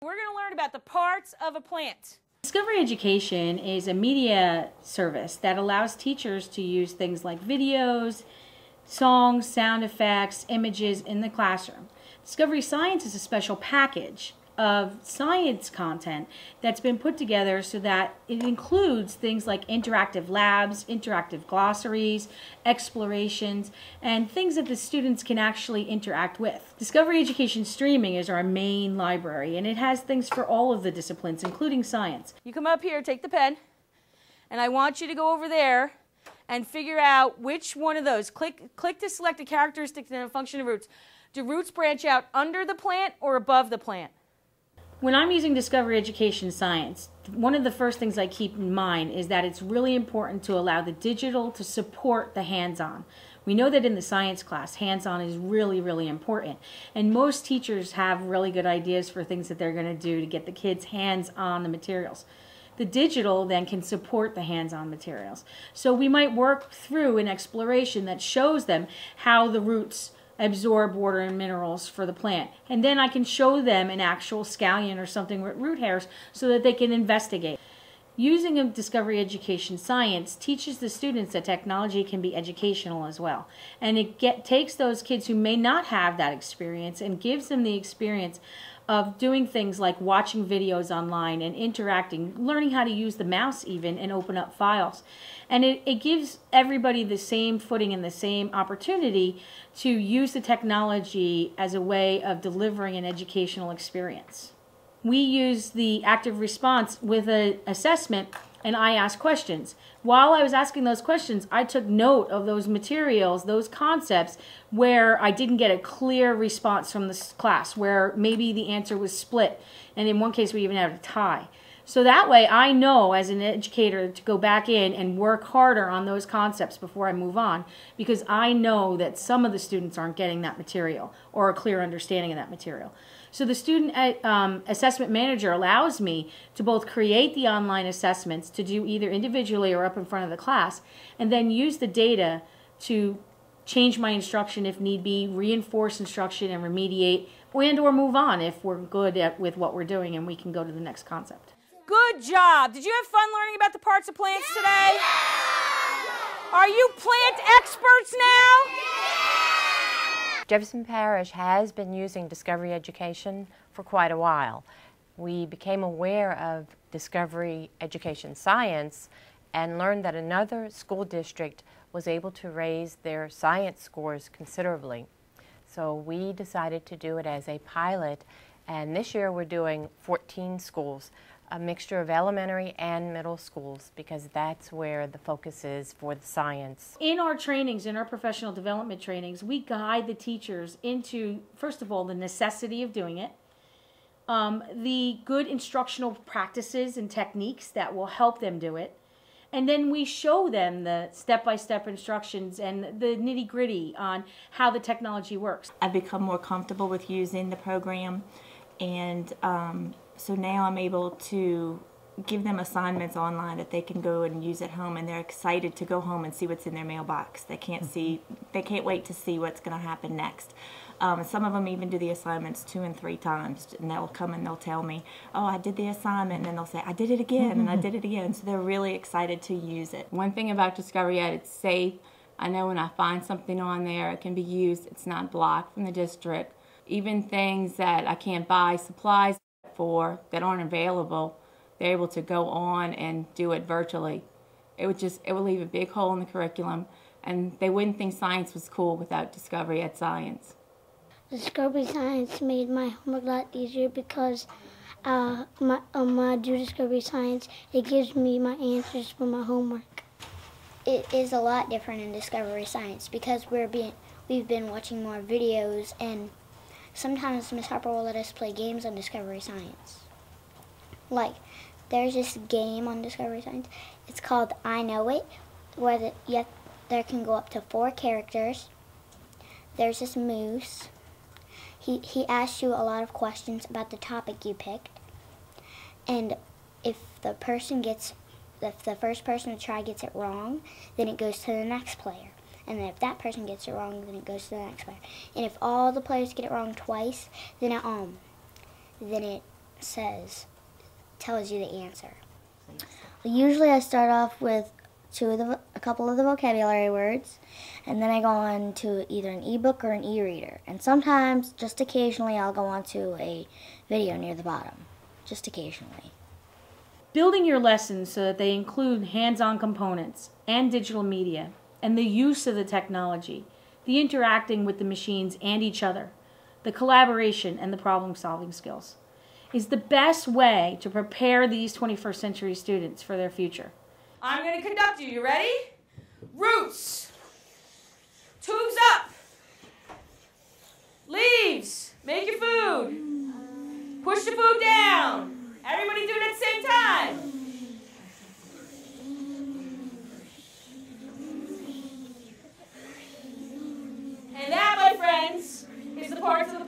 We're going to learn about the parts of a plant. Discovery Education is a media service that allows teachers to use things like videos, songs, sound effects, images in the classroom. Discovery Science is a special package of science content that's been put together so that it includes things like interactive labs, interactive glossaries, explorations, and things that the students can actually interact with. Discovery Education Streaming is our main library, and it has things for all of the disciplines, including science. You come up here, take the pen, and I want you to go over there and figure out which one of those. Click, click to select a characteristic and a function of roots. Do roots branch out under the plant or above the plant? When I'm using Discovery Education Science, one of the first things I keep in mind is that it's really important to allow the digital to support the hands-on. We know that in the science class, hands-on is really, really important. And most teachers have really good ideas for things that they're going to do to get the kids hands on the materials. The digital then can support the hands-on materials. So we might work through an exploration that shows them how the roots absorb water and minerals for the plant. And then I can show them an actual scallion or something with root hairs so that they can investigate. Using a discovery education science teaches the students that technology can be educational as well. And it get, takes those kids who may not have that experience and gives them the experience of doing things like watching videos online and interacting, learning how to use the mouse even and open up files. And it, it gives everybody the same footing and the same opportunity to use the technology as a way of delivering an educational experience. We use the active response with an assessment and I ask questions. While I was asking those questions, I took note of those materials, those concepts where I didn't get a clear response from the class, where maybe the answer was split. And in one case, we even had a tie. So that way I know as an educator to go back in and work harder on those concepts before I move on because I know that some of the students aren't getting that material or a clear understanding of that material. So the student uh, um, assessment manager allows me to both create the online assessments to do either individually or up in front of the class and then use the data to change my instruction if need be, reinforce instruction and remediate and or move on if we're good at, with what we're doing and we can go to the next concept. Good job. Did you have fun learning about the parts of plants today? Yeah! Are you plant experts now? Jefferson Parish has been using Discovery Education for quite a while. We became aware of Discovery Education Science and learned that another school district was able to raise their science scores considerably. So we decided to do it as a pilot and this year we're doing 14 schools a mixture of elementary and middle schools because that's where the focus is for the science. In our trainings, in our professional development trainings, we guide the teachers into, first of all, the necessity of doing it, um, the good instructional practices and techniques that will help them do it, and then we show them the step-by-step -step instructions and the nitty-gritty on how the technology works. I've become more comfortable with using the program and um, so now I'm able to give them assignments online that they can go and use at home and they're excited to go home and see what's in their mailbox. They can't mm-hmm. see they can't wait to see what's going to happen next. Um, some of them even do the assignments two and three times and they'll come and they'll tell me oh i did the assignment and then they'll say i did it again and i mm-hmm. did it again. So they're really excited to use it. One thing about discovery ed it's safe. I know when i find something on there it can be used. It's not blocked from the district even things that i can't buy supplies for that aren't available, they're able to go on and do it virtually. It would just it would leave a big hole in the curriculum, and they wouldn't think science was cool without Discovery Ed Science. Discovery Science made my homework a lot easier because uh, my, um, when I do Discovery Science, it gives me my answers for my homework. It is a lot different in Discovery Science because we're being we've been watching more videos and sometimes Miss Harper will let us play games on Discovery Science. Like, there's this game on Discovery Science. It's called I Know It, where the, yet there can go up to four characters. There's this moose. He, he asks you a lot of questions about the topic you picked. And if the person gets, if the first person to try gets it wrong, then it goes to the next player. And then if that person gets it wrong, then it goes to the next player. And if all the players get it wrong twice, then it um, then it says, tells you the answer. Usually I start off with two of the, a couple of the vocabulary words, and then I go on to either an ebook or an e-reader. And sometimes, just occasionally, I'll go on to a video near the bottom. Just occasionally. Building your lessons so that they include hands-on components and digital media and the use of the technology, the interacting with the machines and each other, the collaboration and the problem-solving skills is the best way to prepare these 21st century students for their future. I'm going to conduct you. You ready? Roots. Tubes up. Leaves. Make your food. Push the food down. Everybody do it at the same time. And that, my friends, is the parts of the